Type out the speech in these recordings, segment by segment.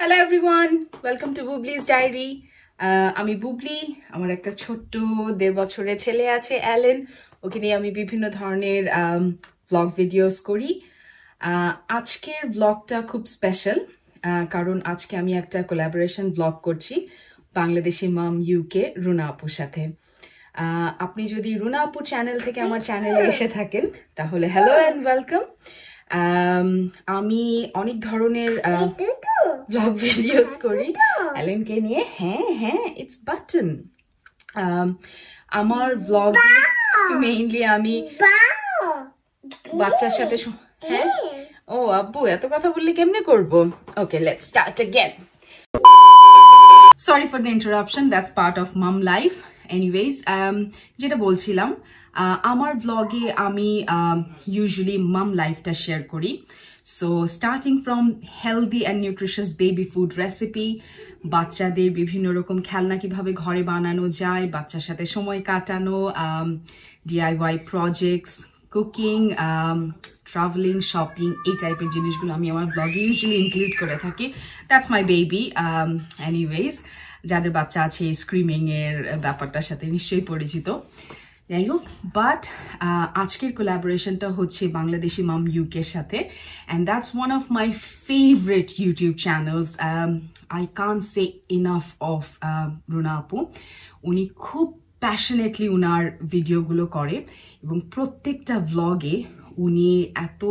Hello everyone welcome to Bubli's diary আমি বুবলি আমার একটা ছোট্ট দেড় বছরের ছেলে আছে অ্যালেন। ওকে নিয়ে আমি বিভিন্ন ধরনের ব্লগ ভিডিওস করি। আহ, আজকের ব্লগটা খুব স্পেশাল কারণ আজকে আমি একটা কোলাবোরেশন ব্লগ করছি বাংলাদেশি মাম ইউকে রুনা আপুর সাথে। আহ, আপনি যদি রুনা আপুর চ্যানেল থেকে আমার চ্যানেলে এসে থাকেন তাহলে হ্যালো অ্যান্ড ওয়েলকাম আমি অনেক ধরনের আহ, ব্লগ ভিডিওস করি অ্যালেনকে নিয়ে হ্যাঁ হ্যাঁ ইটস বাটন আমার ব্লগ মেইনলি আমি বাচ্চার সাথে স- হ্যাঁ ও আব্বু এত কথা বললে কেমনে করব okay let's start again sorry for the interruption that's part of mom life anyways যেটা বলছিলাম আহ, আমার ব্লগে আমি ইউজুয়ালি মাম লাইফটা শেয়ার করি। So starting from healthy and nutritious baby food recipe বাচ্চাদের বিভিন্ন রকম খেলনা কীভাবে ঘরে বানানো যায়, বাচ্চার সাথে সময় কাটানো DIY projects cooking travelling shopping এই টাইপের জিনিসগুলো আমি আমার ব্লগে ইউজুয়ালি ইনক্লুড করে থাকি। দ্যাটস মাই বেবি অ্যানিওয়েজ যাদের বাচ্চা আছে স্ক্রিমিংয়ের ব্যাপারটার সাথে নিশ্চয়ই পরিচিত। যাই হোক বাট আজকের কোলাবোরেশনটা হচ্ছে বাংলাদেশি মাম ইউকের সাথে and that's one of my favourite YouTube channels I can say enough of Runa আপু উনি খুব প্যাশনেটলি উনার ভিডিওগুলো করে, এবং প্রত্যেকটা ভ্লগে উনি এত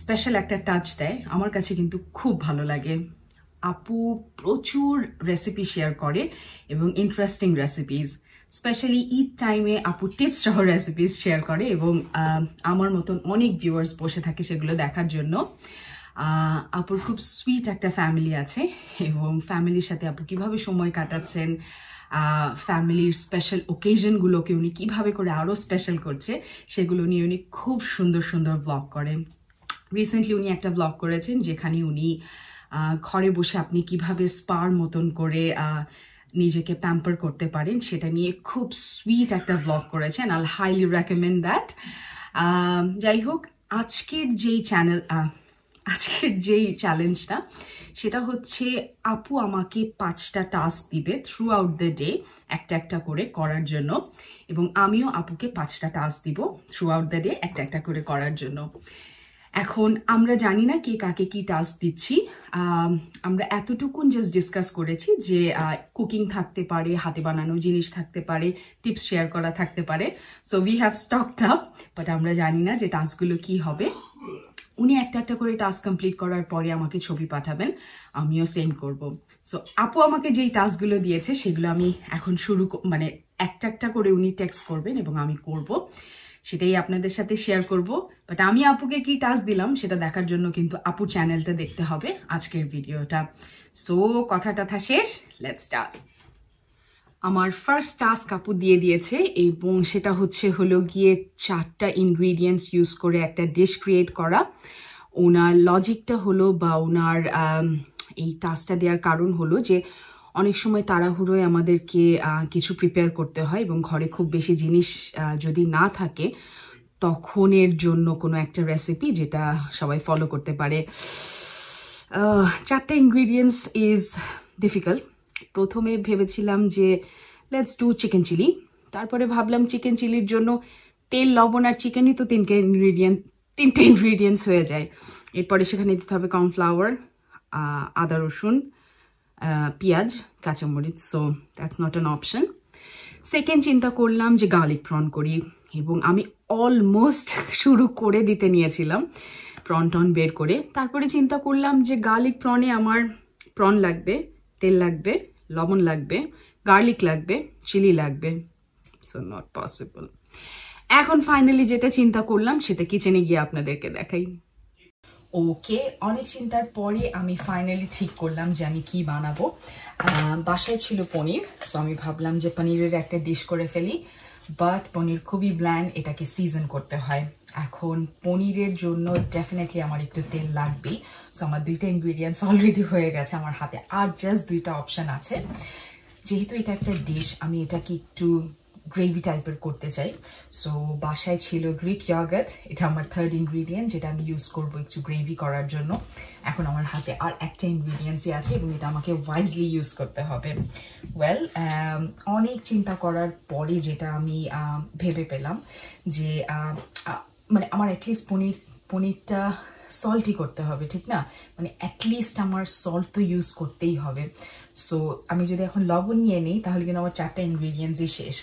স্পেশাল একটা টাচ দেয়। আমার কাছে কিন্তু খুব ভালো লাগে। আপু প্রচুর রেসিপি শেয়ার করে, এবং ইন্টারেস্টিং রেসিপিস স্পেশালি ঈদ টাইমে আপু টিপস সহ রেসিপিস শেয়ার করে এবং আমার মতন অনেক ভিউয়ার্স বসে থাকে সেগুলো দেখার জন্য। আপুর খুব সুইট একটা ফ্যামিলি আছে এবং ফ্যামিলির সাথে আপু কীভাবে সময় কাটাচ্ছেন ফ্যামিলির স্পেশাল ওকেশনগুলোকে উনি কীভাবে করে আরও স্পেশাল করছে সেগুলো নিয়ে উনি খুব সুন্দর সুন্দর ব্লগ করেন। রিসেন্টলি উনি একটা ব্লগ করেছেন যেখানে উনি ঘরে বসে আপনি কীভাবে স্পার মতন করে নিজেকে প্যাম্পার করতে পারেন, সেটা নিয়ে খুব সুইট একটা ব্লগ করেছেন। আল হাইলি রেকমেন্ড দ্যাট যাই হোক, আজকের যেই চ্যানেল আজকের যেই চ্যালেঞ্জটা সেটা হচ্ছে আপু আমাকে পাঁচটা টাস্ক দিবে থ্রু আউট দ্য ডে একটা একটা করে করার জন্য। এবং আমিও আপুকে পাঁচটা টাস্ক দিব থ্রু আউট দ্য ডে একটা একটা করে করার জন্য। এখন আমরা জানি না কে কাকে কি টাস্ক দিচ্ছি। আম, আমরা এতটুকুন জাস্ট ডিসকাস করেছি যে কুকিং থাকতে পারে হাতে বানানো জিনিস থাকতে পারে টিপস শেয়ার করা থাকতে পারে। So we have stocked up but আমরা জানি না যে টাস্কগুলো কি হবে। উনি একটা একটা করে টাস্ক কমপ্লিট করার পরে আমাকে ছবি পাঠাবেন আমিও সেন্ড করব। সো আপু আমাকে যেই টাস্কগুলো দিয়েছে সেগুলো আমি এখন শুরু মানে একটা একটা করে উনি টেক্সট করবেন এবং আমি করব। সেটাই আপনাদের সাথে শেয়ার করব। বাট আমি আপুকে কি টাস্ক দিলাম সেটা দেখার জন্য কিন্তু আপু চ্যানেলটা দেখতে হবে আজকের ভিডিওটা সো কথা টথা শেষ লেটস স্টার্ট আমার ফার্স্ট টাস্ক আপু দিয়ে দিয়েছে, এবং সেটা হচ্ছে হলো গিয়ে চারটা ইনগ্রিডিয়েন্টস ইউজ করে একটা ডিশ ক্রিয়েট করা। ওনার লজিকটা হলো বা ওনার এই টাস্কটা দেওয়ার কারণ হলো যে অনেক সময় তাড়াহুড়োয় আমাদেরকে কিছু প্রিপেয়ার করতে হয় এবং ঘরে খুব বেশি জিনিস যদি না থাকে, তখনের জন্য কোনো একটা রেসিপি যেটা সবাই ফলো করতে পারে। চারটা ইনগ্রিডিয়েন্টস ইজ ডিফিকাল্ট প্রথমে ভেবেছিলাম যে লেটস ডু চিকেন চিলি তারপরে ভাবলাম চিকেন চিলির জন্য তেল, লবণ আর চিকেনই তো তিনটে ইনগ্রিডিয়েন্ট তিনটে ইনগ্রিডিয়েন্টস হয়ে যায়। এরপরে সেখানে দিতে হবে কর্নফ্লাওয়ার আদা রসুন পেঁয়াজ, কাঁচামরিচ so that's not an option second চিন্তা করলাম যে গার্লিক প্রন করি, এবং আমি অলমোস্ট শুরু করে দিতে নিয়েছিলাম প্রন টন বের করে। তারপরে চিন্তা করলাম যে গার্লিক প্রনে আমার প্রন লাগবে, তেল লাগবে, লবণ লাগবে গার্লিক লাগবে চিলি লাগবে সো নট পসিবল এখন ফাইনালি যেটা চিন্তা করলাম সেটা কিচেনে গিয়ে আপনাদেরকে দেখাই। ওকে। অনেক চিন্তার পরে আমি ফাইনালি ঠিক করলাম যে আমি কি বানাবো। বাসায় ছিল পনির সো আমি ভাবলাম যে পনিরের একটা ডিশ করে ফেলি। বাট পনির খুবই ব্ল্যান্ড এটাকে সিজন করতে হয়। এখন পনিরের জন্য ডেফিনেটলি আমার একটু তেল লাগবেই। সো আমার দুইটা ইনগ্রিডিয়েন্টস অলরেডি হয়ে গেছে আমার হাতে। আর জাস্ট দুইটা অপশান আছে। যেহেতু এটা একটা ডিশ আমি এটাকে একটু গ্রেভি টাইপের করতে চাই। সো বাসায় ছিল গ্রিক ইয়গার্ট এটা আমার থার্ড ইনগ্রিডিয়েন্ট যেটা আমি ইউজ করব একটু গ্রেভি করার জন্য। এখন আমার হাতে আর একটা ইনগ্রিডিয়েন্টসই আছে এবং এটা আমাকে ওয়াইজলি ইউজ করতে হবে। ওয়েল অনেক চিন্তা করার পরে যেটা আমি ভেবে পেলাম যে মানে আমার অ্যাটলিস্ট পনির, পনিরটা সল্টই করতে হবে, ঠিক না? মানে অ্যাটলিস্ট আমার সল্ট তো ইউজ করতেই হবে। সো আমি যদি এখন লবণ নিয়ে নিই, তাহলে কিন্তু আমার চারটা ইনগ্রিডিয়েন্টসই শেষ।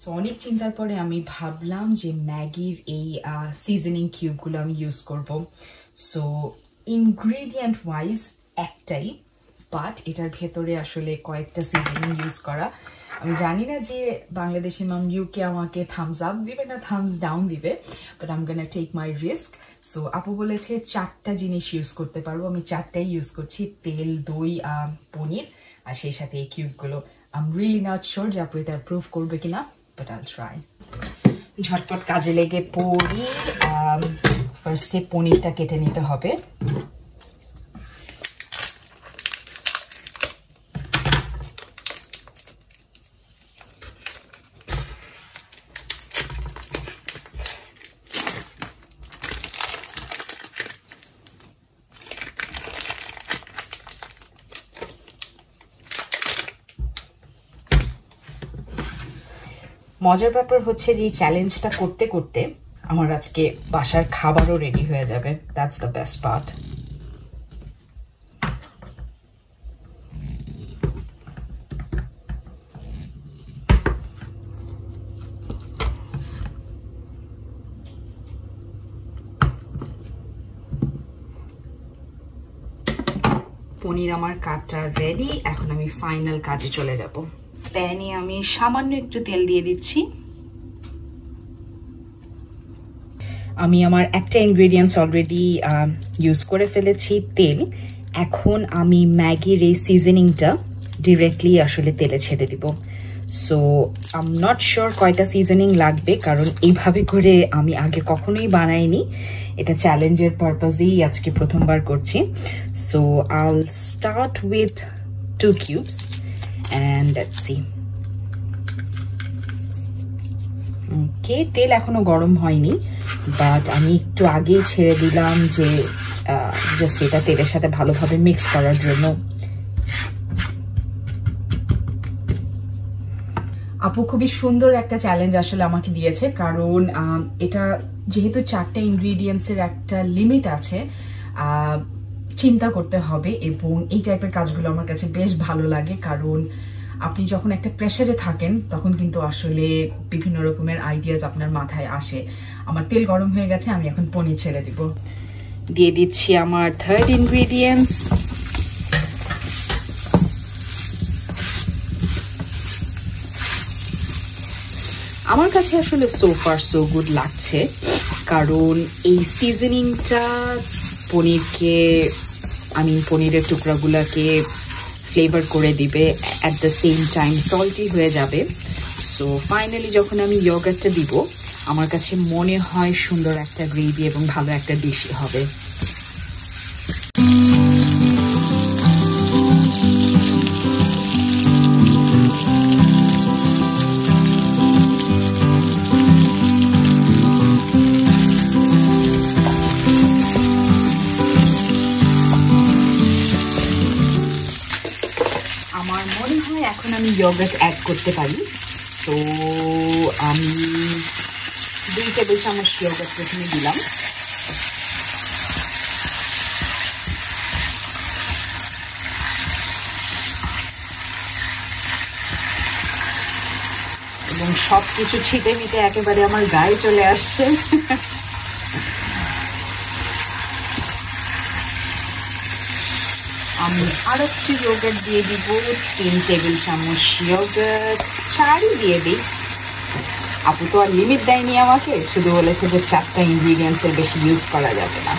সো অনেক চিন্তার পরে আমি ভাবলাম যে ম্যাগির এই সিজনিং কিউবগুলো আমি ইউজ করব। সো ইনগ্রিডিয়েন্ট ওয়াইজ একটাই বাট এটার ভেতরে আসলে কয়েকটা সিজনিং ইউজ করা। আমি জানি না যে বাংলাদেশি মাম ইউকে আমাকে থামস আপ দিবে না থামস ডাউন দিবে but I'm gonna take my risk so আপু বলেছে চারটা জিনিস ইউজ করতে পারব। আমি চারটাই ইউজ করছি, তেল, দই পনির। আর সেই সাথে এই কিউবগুলো আম রিয়েলি নট শিওর যে আপু এটা প্রুভ করবে কিনা বাট আল ট্রাই ঝটপট কাজে লেগে পড়ি ফার্স্টে পনিরটা কেটে নিতে হবে। মজার ব্যাপার হচ্ছে যে চ্যালেঞ্জটা করতে করতে আমার আজকে বাসার খাবারও রেডি হয়ে যাবে। That's the best part paneer আমার কাটটা রেডি এখন আমি ফাইনাল কাজে চলে যাব। প্যানে আমি সামান্য একটু তেল দিয়ে দিচ্ছি। আমি আমার একটা ইনগ্রেডিয়েন্টস অলরেডি ইউজ করে ফেলেছি তেল। এখন আমি ম্যাগির এই সিজনিংটা ডিরেক্টলি আসলে তেলে ছেড়ে দিব। সো আম নট শিওর কয়টা সিজনিং লাগবে, কারণ এইভাবে করে আমি আগে কখনোই বানাইনি। এটা চ্যালেঞ্জের পারপাজেই আজকে প্রথমবার করছি। So I'll start with two cubes and let's see. Okay তেল এখনও গরম হয়নি বাট আমি একটু আগেই ছেড়ে দিলাম যে জাস্ট এটা তেলের সাথে ভালোভাবে মিক্স করার জন্য। আপু, খুবই সুন্দর একটা চ্যালেঞ্জ আসলে আমাকে দিয়েছে, কারণ এটা যেহেতু চারটে ইনগ্রিডিয়েন্টসের একটা লিমিট আছে চিন্তা করতে হবে এবং এই টাইপের কাজগুলো আমার কাছে বেশ ভালো লাগে। কারণ আপনি যখন একটা প্রেশারে থাকেন, তখন কিন্তু আসলে বিভিন্ন রকমের আইডিয়াস আপনার মাথায় আসে। আমার তেল গরম হয়ে গেছে, আমি এখন পনির ছেড়ে দিব। দিয়ে দিচ্ছি আমার থার্ড ইনগ্রিডিয়েন্টস আমার কাছে আসলে সো ফার সো গুড লাগছে। কারণ এই সিজনিংটা পনিরকে আমি পনিরের টুকরাগুলোকে ফ্লেভার করে দিবে at the same time salty হয়ে যাবে। সো ফাইনালি যখন আমি ইয়গারটা দিব, আমার কাছে মনে হয় সুন্দর একটা গ্রেভি এবং ভালো একটা ডিশ হবে। ইয়োগার্ট অ্যাড করতে পারি। তো আমি দুই টেবিল চামচ ইয়োগার্ট প্রথমে দিলাম। এবং সব কিছু ছিটে মিটে একেবারে আমার গায়ে চলে আসছে। আমি একটু ইয়োগার্ট দিয়ে দিব, তিন টেবিল চামচ ইয়োগার্ট চারই দিয়ে দিই। আপু তো আর লিমিট দেয়নি আমাকে, শুধু বলেছে যে চারটা ইনগ্রিডিয়েন্টসের বেশি ইউজ করা যাবে না।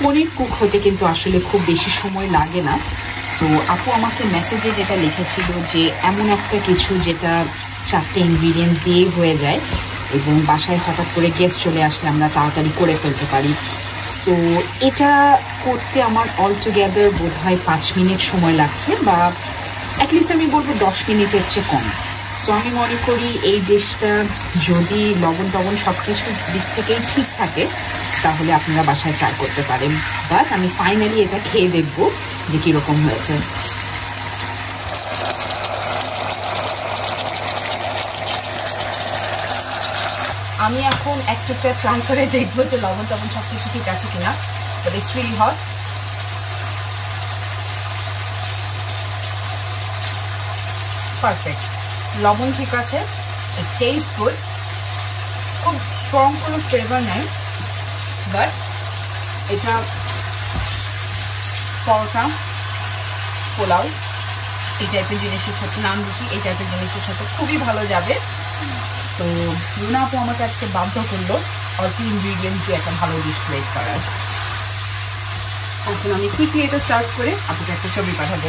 পনির কুক হতে কিন্তু আসলে খুব বেশি সময় লাগে না। সো আপু আমাকে মেসেজে যেটা লিখেছিল যে, এমন একটা কিছু যেটা চারটে ইনগ্রিডিয়েন্টস দিয়েই হয়ে যায়। এবং বাসায় হঠাৎ করে গেস্ট চলে আসলে আমরা তাড়াতাড়ি করে ফেলতে পারি। সো এটা করতে আমার অল টুগেদার বোধ হয় পাঁচ মিনিট সময় লাগছে বা অ্যাটলিস্ট আমি বলব দশ মিনিটের চেয়ে কম। সো আমি মনে করি এই দেশটা যদি লবণ টবণ সব কিছুর দিক থেকেই ঠিক থাকে, তাহলে আপনারা বাসায় ট্রাই করতে পারেন। বাট আমি ফাইনালি এটা খেয়ে দেখব যে কীরকম হয়েছে। আমি এখন এক একটা ট্রাই করে দেখব যে লবণ টবণ সব কিছু ঠিক আছে কিনা। বাট ইটস হট পারফেক্ট লবণ ঠিক আছে। টেস্ট গুড খুব স্ট্রং কোনো ফ্লেভার নেই। বাট এটা পরোটা, পোলাও, এই টাইপের জিনিসের সাথে, নান রুটি, এই টাইপের জিনিসের সাথে খুবই ভালো যাবে। তো রুনা আপু আমাকে আজকে বাধ্য করল অল্প ইনগ্রিডিয়েন্ট দিয়ে একটা ভালো ডিশ প্লেট করার। এখন আমি কুইকলি এটা সার্ভ করে আপুকে একটা ছবি পাঠাবো।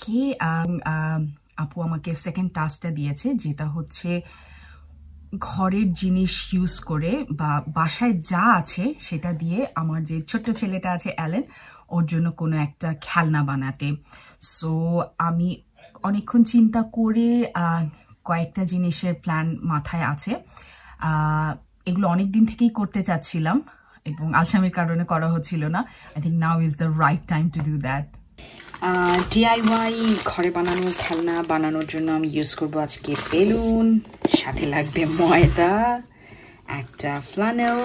ওকে আপু আমাকে সেকেন্ড টাস্কটা দিয়েছে, যেটা হচ্ছে ঘরের জিনিস ইউজ করে বা বাসায় যা আছে সেটা দিয়ে আমার যে ছোট্ট ছেলেটা আছে অ্যালেন, ওর জন্য কোনো একটা খেলনা বানাতে। সো আমি অনেকক্ষণ চিন্তা করে কয়েকটা জিনিসের প্ল্যান মাথায় আছে। এগুলো অনেক দিন থেকেই করতে চাচ্ছিলাম এবং আলসামের কারণে করা হচ্ছিল না। I think now is the right time to do that DIY ঘরে বানানো খেলনা বানানোর জন্য আমি ইউজ করব আজকে বেলুন, সাথে লাগবে ময়দা, একটা ফ্লানেল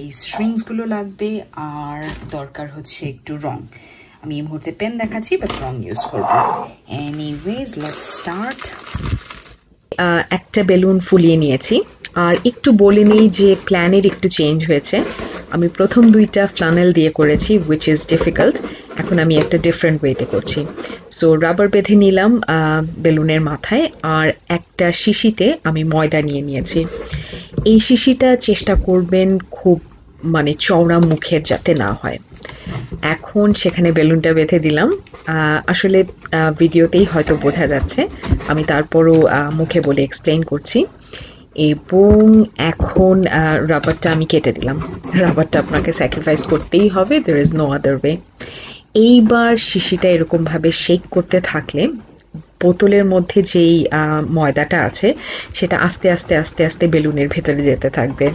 এই স্ট্রিংসগুলো লাগবে, আর দরকার হচ্ছে একটু রং। আমি এই মুহূর্তে পেন দেখাচ্ছি বাট রং ইউজ করব। এনিওয়েজ লেটস স্টার্ট একটা বেলুন ফুলিয়ে নিয়েছি, আর একটু বলে নিই যে প্ল্যানের একটু চেঞ্জ হয়েছে। আমি প্রথম দুইটা ফ্লানেল দিয়ে করেছি উইচ ইজ ডিফিকাল্ট এখন আমি একটা ডিফারেন্ট ওয়েতে করছি। সো রাবার বেঁধে নিলাম বেলুনের মাথায়, আর একটা শিশিতে আমি ময়দা নিয়ে নিয়েছি। এই শিশিটা চেষ্টা করবেন খুব মানে চওড়া মুখের যাতে না হয়। এখন সেখানে বেলুনটা বেঁধে দিলাম। আসলে ভিডিওতেই হয়তো বোঝা যাচ্ছে। আমি তারপরও মুখে বলে এক্সপ্লেন করছি। এবং এখন রাবারটা আমি কেটে দিলাম। রাবারটা আপনাকে স্যাক্রিফাইস করতেই হবে there is no other way এইবার শিশিটা এরকমভাবে শেক করতে থাকলে, বোতলের মধ্যে যেই ময়দাটা আছে, সেটা আস্তে আস্তে আস্তে আস্তে বেলুনের ভেতরে যেতে থাকবে।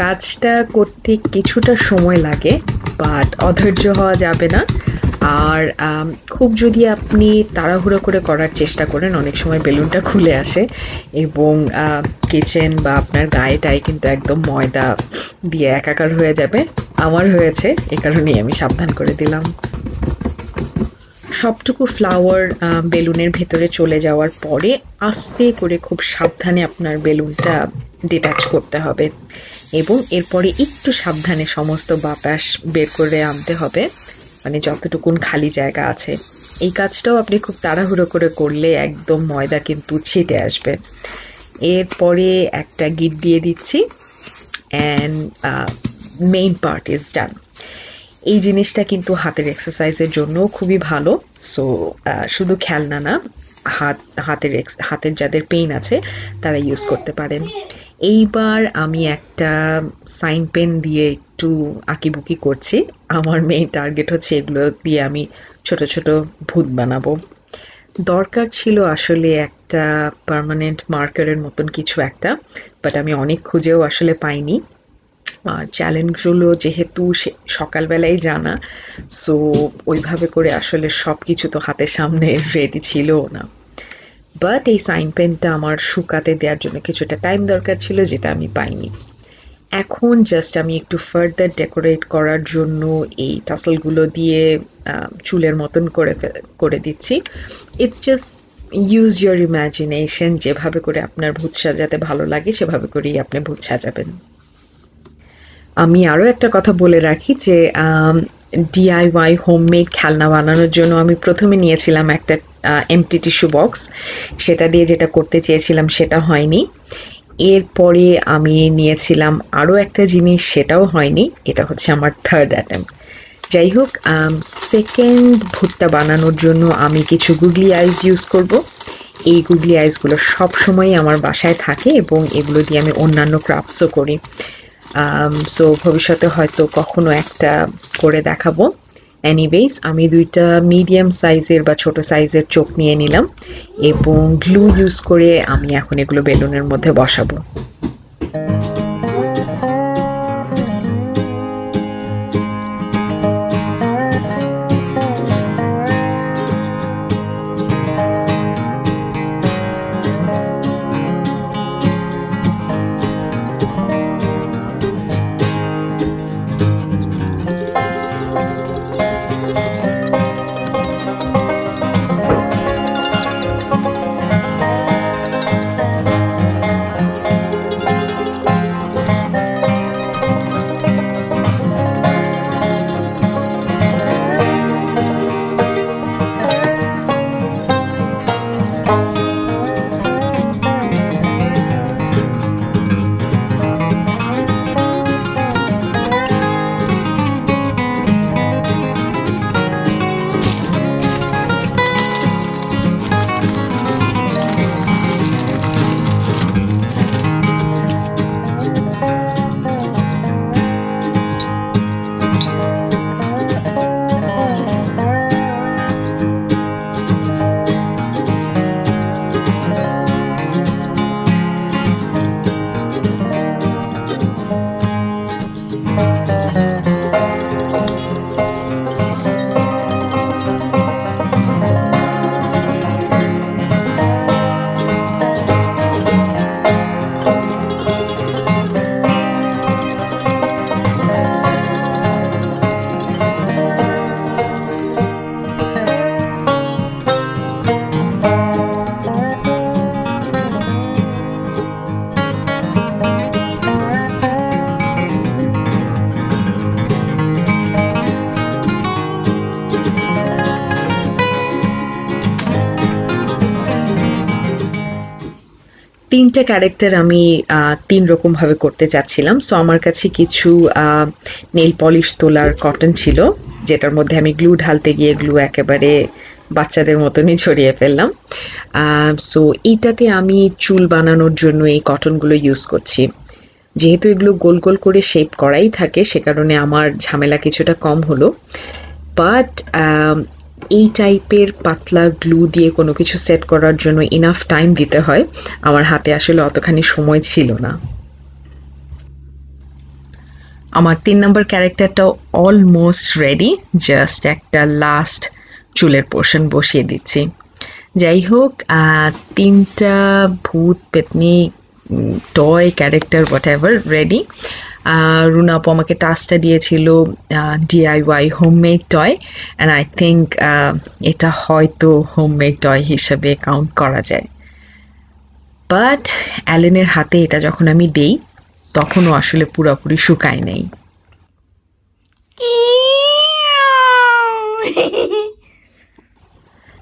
কাজটা করতে কিছুটা সময় লাগে বাট অধৈর্য হওয়া যাবে না। আর খুব যদি আপনি তাড়াহুড়ো করে করার চেষ্টা করেন, অনেক সময় বেলুনটা খুলে আসে এবং কিচেন বা আপনার গায়ে টায়ে কিন্তু একদম ময়দা দিয়ে একাকার হয়ে যাবে। আমার হয়েছে, এ কারণেই আমি সাবধান করে দিলাম। সবটুকু ফ্লাওয়ার বেলুনের ভেতরে চলে যাওয়ার পরে আস্তে করে খুব সাবধানে আপনার বেলুনটা ডিট্যাচ করতে হবে এবং এরপরে একটু সাবধানে সমস্ত বাতাস বের করে আনতে হবে। মানে যতটুকুন খালি জায়গা আছে। এই কাজটাও আপনি খুব তাড়াহুড়ো করে করলে একদম ময়দা কিন্তু ছিটে আসবে। এরপরে একটা গিট দিয়ে দিচ্ছি। And main part is done এই জিনিসটা কিন্তু হাতের এক্সারসাইজের জন্য খুবই ভালো। সো শুধু খেলনা না, হাত, হাতের হাতের যাদের পেইন আছে, তারা ইউজ করতে পারেন। এইবার আমি একটা সাইন পেন দিয়ে একটু আঁকিবুকি করছি। আমার মেইন টার্গেট হচ্ছে এগুলো দিয়ে আমি ছোট ছোট ভূত বানাবো। দরকার ছিল আসলে একটা পারমানেন্ট মার্কারের মতন কিছু একটা বাট আমি অনেক খুঁজেও আসলে পাইনি। আর চ্যালেঞ্জগুলো যেহেতু সকালবেলায় জানা সো ওইভাবে করে আসলে সব কিছু তো হাতের সামনে রেডি ছিল না। বাট এই সাইন পেনটা আমার শুকাতে দেওয়ার জন্য কিছুটা টাইম দরকার ছিল, যেটা আমি পাইনি। এখন জাস্ট আমি একটু ফার্দার ডেকোরেট করার জন্য এই টাসলগুলো দিয়ে চুলের মতন করে করে দিচ্ছি। It's just use your imagination যেভাবে করে আপনার ভূত সাজাতে ভালো লাগে, সেভাবে করেই আপনি ভূত সাজাবেন। আমি আরও একটা কথা বলে রাখি যে ডিআইওয়াই হোমমেড খেলনা বানানোর জন্য আমি প্রথমে নিয়েছিলাম একটা এমটি টিস্যু বক্স সেটা দিয়ে যেটা করতে চেয়েছিলাম সেটা হয়নি। এরপরে আমি নিয়েছিলাম আরও একটা জিনিস, সেটাও হয়নি। এটা হচ্ছে আমার থার্ড অ্যাটেম্প যাই হোক সেকেন্ড ভুট্টা বানানোর জন্য আমি কিছু গুগলি আইস ইউজ করব। এই গুগলি আইসগুলো সবসময়ই আমার বাসায় থাকে এবং এগুলো দিয়ে আমি অন্যান্য ক্রাফটসও করি। সো ভবিষ্যতে হয়তো কখনো একটা করে দেখাবো। অ্যানিওয়েজ আমি দুইটা মিডিয়াম সাইজের বা ছোট সাইজের চোখ নিয়ে নিলাম এবং গ্লু ইউজ করে আমি এখন এগুলো বেলুনের মধ্যে বসাবো। তিনটা ক্যারেক্টার আমি তিন রকমভাবে করতে চাচ্ছিলাম। সো আমার কাছে কিছু নেল পলিশ তোলার কটন ছিল, যেটার মধ্যে আমি গ্লু ঢালতে গিয়ে গ্লু একেবারে বাচ্চাদের মতনই ছড়িয়ে ফেললাম। সো এইটাতে আমি চুল বানানোর জন্য এই কটনগুলো ইউজ করছি। যেহেতু এগুলো গোল গোল করে শেপ করাই থাকে, সে কারণে আমার ঝামেলা কিছুটা কম হলো। বাট এই টাইপের পাতলা গ্লু দিয়ে কোনো কিছু সেট করার জন্য ইনাফ টাইম দিতে হয়। আমার হাতে আসলে অতখানি সময় ছিল না। আমার তিন নম্বর ক্যারেক্টারটাও অলমোস্ট রেডি জাস্ট একটা লাস্ট চুলের পোর্শন বসিয়ে দিচ্ছি। যাই হোক তিনটা ভূত, পেতনি toy character whatever ready Runa আপু আমাকে টাস্কটা দিয়েছিল DIY homemade toy and I think এটা হয়তো হোমমেড টয় হিসেবে কাউন্ট করা যায়। বাট অ্যালেনের হাতে এটা যখন আমি দেই তখনও আসলে পুরোপুরি শুকায় নেই।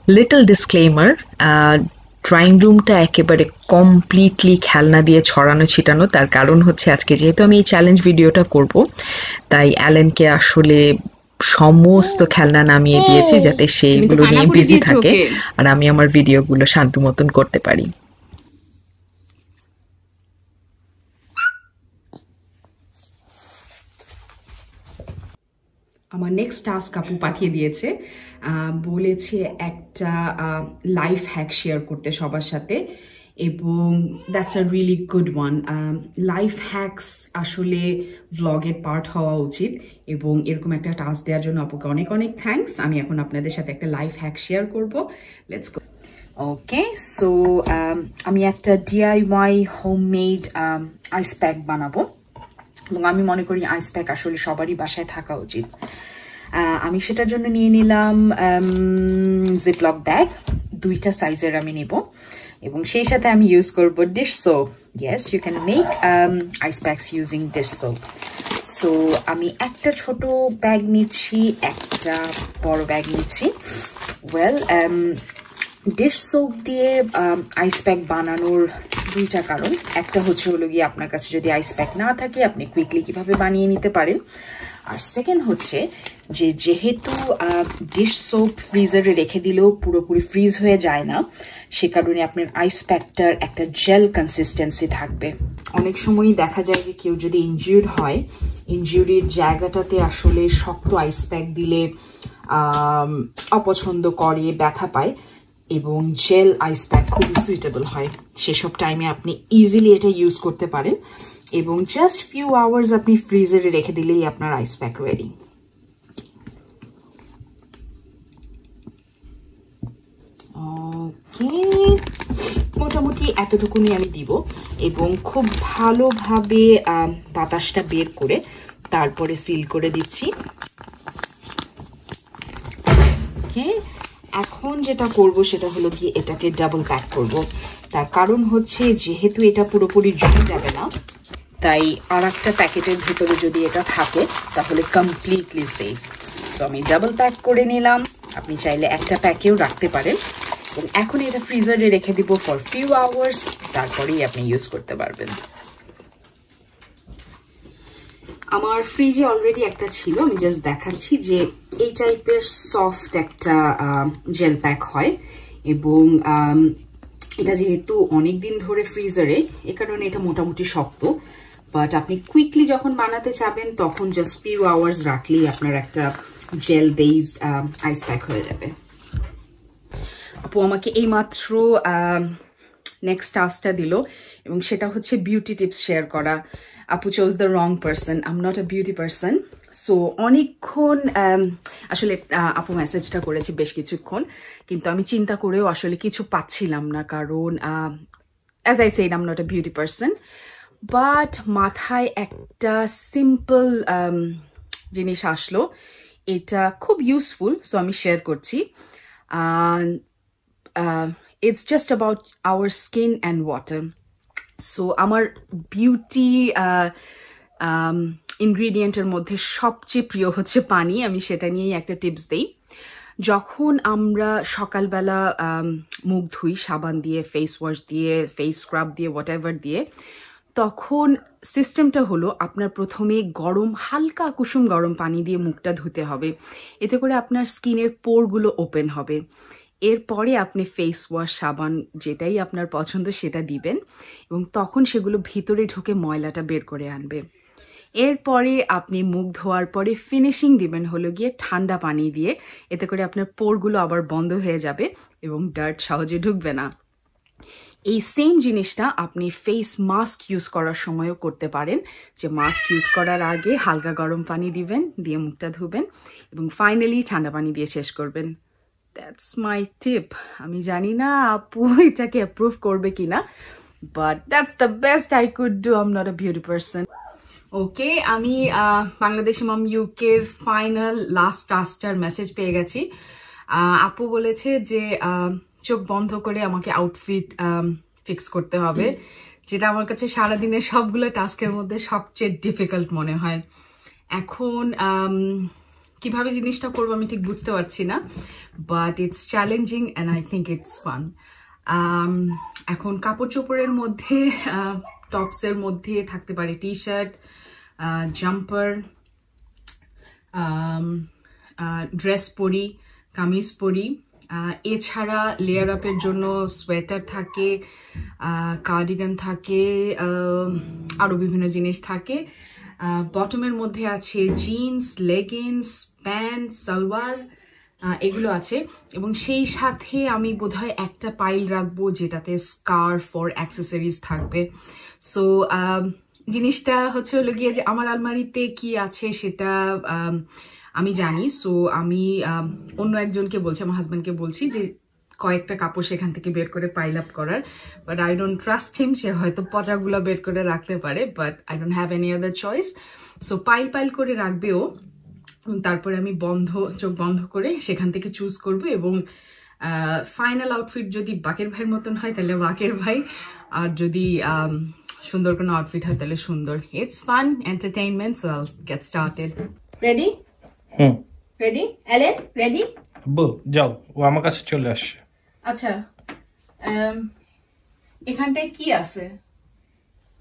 লিটল ডিসক্লেমার ড্রয়িং রুমটা একেবারে কমপ্লিটলি খেলনা দিয়ে ছড়ানো ছিটানো। তার কারণ হচ্ছে আজকে যেহেতু আমি এই চ্যালেঞ্জ ভিডিওটা করব তাই অ্যালেনকে আসলে সমস্ত খেলনা নামিয়ে দিয়েছি যাতে সে এগুলো নিয়ে বিজি থাকে আর আমি আমার ভিডিওগুলো শান্ত মতন করতে পারি। আমার নেক্সট টাস্ক আপু পাঠিয়ে দিয়েছে। বলেছে একটা লাইফ হ্যাক শেয়ার করতে সবার সাথে এবং that's a really good one life hacks আসলে ভ্লগের পার্ট হওয়া উচিত এবং এরকম একটা টাস্ক দেওয়ার জন্য আপুকে অনেক অনেক থ্যাংকস আমি এখন আপনাদের সাথে একটা লাইফ হ্যাক শেয়ার করব। লেটস গো ওকে সো আমি একটা ডিআইওয়াই হোমমেড আইস প্যাক বানাবো এবং আমি মনে করি আইস প্যাক আসলে সবারই বাসায় থাকা উচিত। আমি সেটার জন্য নিয়ে নিলাম জিপলক ব্যাগ দুইটা সাইজের আমি নেব। এবং সেই সাথে আমি ইউজ করব dish soap yes you can make ice packs using dish soap so আমি একটা ছোট ব্যাগ নিচ্ছি, একটা বড় ব্যাগ নিচ্ছি। ওয়েল ডিশ সোপ দিয়ে আইস প্যাক বানানোর দুইটা কারণ। একটা হচ্ছে হলো গিয়ে আপনার কাছে যদি আইস প্যাক না থাকে, আপনি কুইকলি কীভাবে বানিয়ে নিতে পারেন। আর সেকেন্ড হচ্ছে যে যেহেতু ডিশ সোপ ফ্রিজারে রেখে দিলেও পুরোপুরি ফ্রিজ হয়ে যায় না, সে কারণে আপনার আইস প্যাকটার একটা জেল কনসিস্টেন্সি থাকবে। অনেক সময়ই দেখা যায় যে কেউ যদি ইনজিউর্ড হয় ইনজিউরির জায়গাটাতে আসলে শক্ত আইস প্যাক দিলে অপছন্দ করে, ব্যথা পায় এবং জেল আইস প্যাক খুবই সুইটেবল হয়। সেসব টাইমে আপনি ইজিলি এটা ইউজ করতে পারেন। এবং জাস্ট ফিউ আওয়ার্স আপনি ফ্রিজারে রেখে দিলেই আপনার আইস প্যাক রেডি ওকে মোটামুটি এতটুকুনি আমি দিব এবং খুব ভালোভাবে বাতাসটা বের করে তারপরে সিল করে দিচ্ছি। ওকে এখন যেটা করব সেটা হলো কি এটাকে ডাবল প্যাক করব। তার কারণ হচ্ছে যেহেতু এটা পুরোপুরি জমে যাবে না তাই আর একটা প্যাকেটের ভিতরে যদি এটা থাকে, তাহলে কমপ্লিটলি সেফ সো আমি ডাবল প্যাক করে নিলাম। আপনি চাইলে একটা প্যাকেও রাখতে পারেন। এবং এখন এটা ফ্রিজারে রেখে দিব ফর ফিউ আওয়ার্স তারপরেই আপনি ইউজ করতে পারবেন। আমার ফ্রিজে অলরেডি একটা ছিল, আমি জাস্ট দেখাচ্ছি যে এই টাইপের সফট একটা জেল প্যাক হয়। এবং এটা যেহেতু অনেক দিন ধরে ফ্রিজারে এ কারণে এটা মোটামুটি শক্ত। বাট আপনি কুইকলি যখন বানাতে চাবেন, তখন জাস্ট ফিউ আওয়ার্স রাখলেই আপনার একটা জেল বেসড আইস প্যাক হয়ে যাবে। আপু আমাকে এইমাত্র নেক্সট টাস্কটা দিল এবং সেটা হচ্ছে বিউটি টিপস শেয়ার করা। আপু chose the wrong person am not a beauty person so অনেকক্ষণ আসলে আপু মেসেজটা করেছি বেশ কিছুক্ষণ। কিন্তু আমি চিন্তা করেও আসলে কিছু পাচ্ছিলাম না। কারণ as I said am not a beauty person but মাথায় একটা সিম্পল জিনিস আসলো। এটা খুব ইউজফুল সো আমি শেয়ার করছি। It's just about our skin and water so আমার বিউটি ইনগ্রিডিয়েন্টের মধ্যে সবচেয়ে প্রিয় হচ্ছে পানি। আমি সেটা নিয়েই একটা টিপস দিই। যখন আমরা সকালবেলা মুখ ধুই, সাবান দিয়ে ফেস ওয়াশ দিয়ে ফেস স্ক্রাব দিয়ে হোয়াট দিয়ে তখন সিস্টেমটা হলো আপনার প্রথমে গরম, হালকা কুসুম গরম পানি দিয়ে মুখটা ধুতে হবে। এতে করে আপনার স্কিনের পোরগুলো ওপেন হবে। এরপরে আপনি ফেস ওয়াশ সাবান যেটাই আপনার পছন্দ সেটা দিবেন এবং তখন সেগুলো ভিতরে ঢুকে ময়লাটা বের করে আনবে। এরপরে আপনি মুখ ধোয়ার পরে ফিনিশিং দিবেন হলো গিয়ে ঠান্ডা পানি দিয়ে। এতে করে আপনার পোরগুলো আবার বন্ধ হয়ে যাবে এবং ডার্ট সহজে ঢুকবে না। এই সেম জিনিসটা আপনি ফেস মাস্ক ইউজ করার সময়ও করতে পারেন। যে মাস্ক ইউজ করার আগে হালকা গরম পানি দিবেন, দিয়ে মুখটা ধুবেন এবং ফাইনালি ঠান্ডা পানি দিয়ে শেষ করবেন। দ্যাটস মাই টিপ আমি জানি না আপু এটাকে অ্যাপ্রুভ করবে কি না but that's the best I could do am not a beauty person okay আমি বাংলাদেশে মাম ইউকের ফাইনাল লাস্ট টাস্টার মেসেজ পেয়ে গেছি। আপু বলেছে যে চোখ বন্ধ করে আমাকে আউটফিট ফিক্স করতে হবে, যেটা আমার কাছে সারাদিনের সবগুলো টাস্কের মধ্যে সবচেয়ে ডিফিকাল্ট মনে হয়। এখন কীভাবে জিনিসটা করব আমি ঠিক বুঝতে পারছি না but it's challenging and I think it's fun এখন কাপড় চোপড়ের মধ্যে টপসের মধ্যে থাকতে পারে টি শার্ট জাম্পার ড্রেস পরি, কামিজ পরি। এছাড়া লেয়ার আপের জন্য সোয়েটার থাকে কার্ডিগান থাকে আরও বিভিন্ন জিনিস থাকে। বটমের মধ্যে আছে জিন্স লেগিংস প্যান্ট সালোয়ার এগুলো আছে। এবং সেই সাথে আমি বোধহয় একটা পাইল রাখব যেটাতে স্কার্ফ ফর অ্যাক্সেসরিজ থাকবে। সো জিনিসটা হচ্ছে হলো গিয়ে যে আমার আলমারিতে কি আছে সেটা আমি জানি সো আমি অন্য একজনকে বলছি, আমার হাজব্যান্ডকে বলছি যে কয়েকটা কাপড় সেখান থেকে বের করে পাইল আপ করার but I don't trust him সে হয়তো পচাগুলো বের করে রাখতে পারে but I don't have any other choice so pile pile করে রাখবেও, তারপরে আমি বন্ধ, চোখ বন্ধ করে সেখান থেকে চুজ করব এবং ফাইনাল আউটফিট যদি বাকের ভাইয়ের মতন হয়, তাহলে বাকের ভাই, আর যদি সুন্দর কোনো আউটফিট হয়, তাহলে সুন্দর। It's fun entertainment so I'll get started ready hmm. Ready Ellen ready আব্বু যাও ও আমার কাছে চলে আসছে। আচ্ছা um, এখানটায় কি আছে?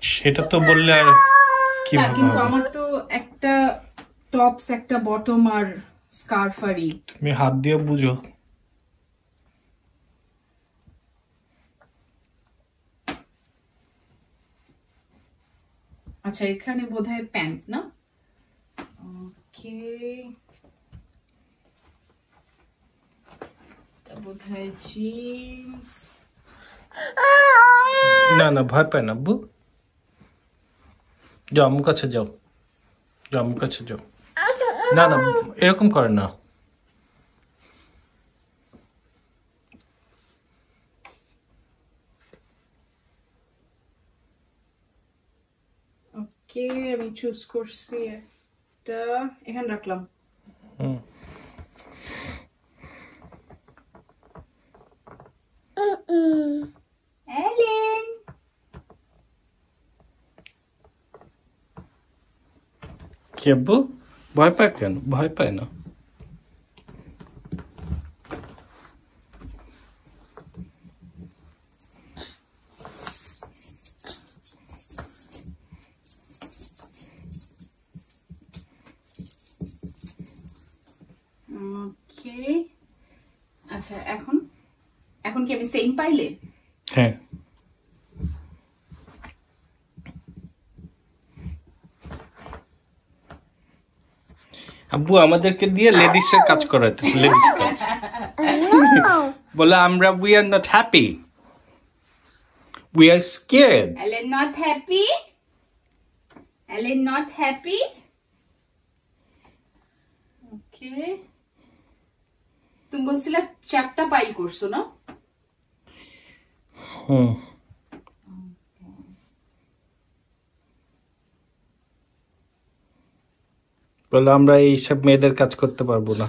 সেটা তো বললে আর কি কিন্তু আমার তো একটা টপস একটা বটম আর স্কার্ফ আরই তুমি হাত দিয়ে বুঝো। আচ্ছা এখানে বোধহয় প্যান্ট না? ওকে বোধহয় জিন্স না না ভয় পায় না আব্বু যাও আমার কাছে যাও যাও আমার কাছে যাও না না এরকম করে না ওকে আমি চুজ করছি একটা এখানে রাখলাম হুম এলেন কি আব্বু ভয় পায় কেন ভয় পায় না ওকে আচ্ছা এখন এখন কি আমি সেম পাইলে হ্যাঁ আব্বু আমাদেরকে দিয়ে লেডিস এর কাজ করাইতেছে লেডিস কাজ বলে আমরা we are not happy we are scared Ellen not happy? Ellen not happy? Okay. তুমি বলছিলে চারটা পাইল করছ না? হুম। বলে আমরা এইসব মেয়েদের কাজ করতে পারব না।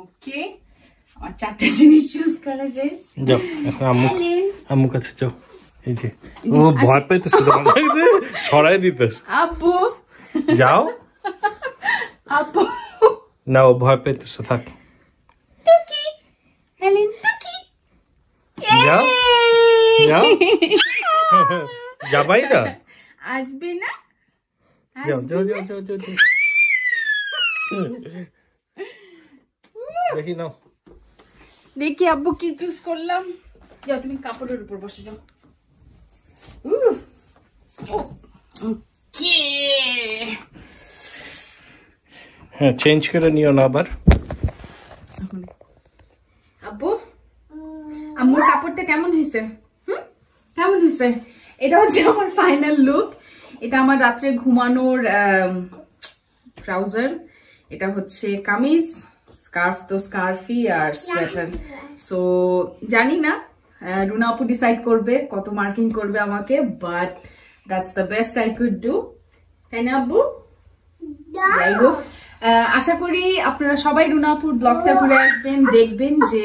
ওকে। চারটা জিনিস চুজ করা যায় যাও এখন আম্মু আম্মু কাছে যাও। এই যে ও ভয় পাইতেছে ছড়াই দিতেছ। আব্বু যাও। আব্বু না ও ভয় পাইতেছে থাক। টুকি। হেলেন টুকি। যাও। যাও। যাবাই না। আসবে না? যাও যাও যাও যাও যাও যাও। দেখি নাও। দেখি আব্বু কি চুজ করলাম? যাও তুমি কাপড়ের উপর বসে যাও। হ্যাঁ চেঞ্জ করে নিও না আবার। আব্বু, আম্মুর কাপড়টা কেমন হয়েছে? হুম? কেমন হয়েছে? এটা হচ্ছে আমার ফাইনাল লুক এটা আমার রাত্রে ঘুমানোর ট্রাউজার এটা হচ্ছে কামিজ স্কার্ফ তো স্কার্ফই আর সোয়েটার সো জানি না রুনা আপু ডিসাইড করবে কত মার্কিং করবে আমাকে but that's the best I could do তাই না আব্বু যাই হোক আশা করি আপনারা সবাই রুনা আপুর ব্লগটা ঘুরে আসবেন দেখবেন যে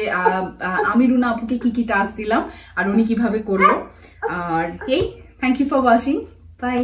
আমি রুনা আপুকে কি কি টাস্ক দিলাম আর উনি কীভাবে করল। আর এই thank you for watching bye